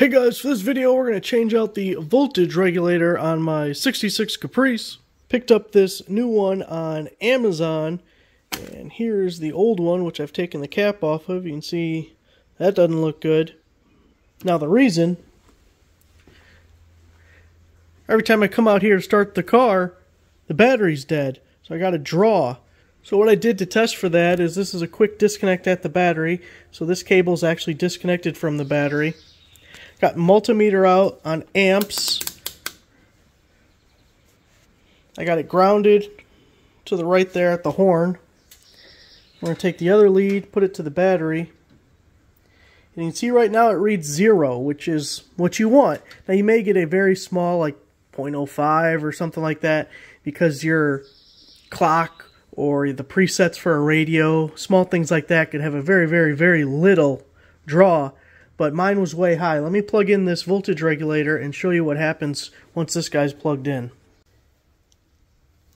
Hey guys, for this video we're going to change out the voltage regulator on my 66 Caprice. Picked up this new one on Amazon, and here's the old one which I've taken the cap off of. You can see that doesn't look good. Now the reason, every time I come out here to start the car, the battery's dead, so I got to draw. So what I did to test for that is this is a quick disconnect at the battery. So this cable is actually disconnected from the battery. Got multimeter out on amps. I got it grounded to the right there at the horn. I'm going to take the other lead, put it to the battery. And you can see right now it reads zero, which is what you want. Now you may get a very small, like 0.05 or something like that, because your clock or the presets for a radio, small things like that could have a very, very, very little draw but mine was way high. Let me plug in this voltage regulator and show you what happens once this guy's plugged in.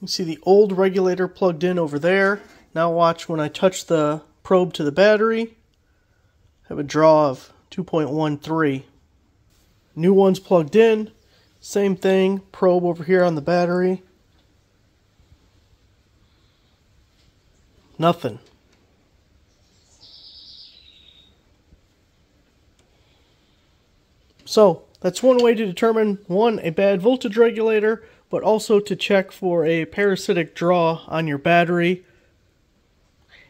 You see the old regulator plugged in over there. Now watch when I touch the probe to the battery, I have a draw of 2.13. New one's plugged in, same thing, probe over here on the battery. Nothing. So that's one way to determine, one, a bad voltage regulator, but also to check for a parasitic draw on your battery.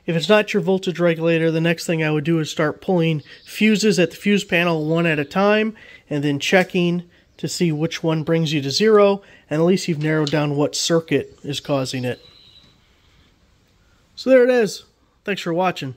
If it's not your voltage regulator, the next thing I would do is start pulling fuses at the fuse panel one at a time and then checking to see which one brings you to zero, and at least you've narrowed down what circuit is causing it. So there it is. Thanks for watching.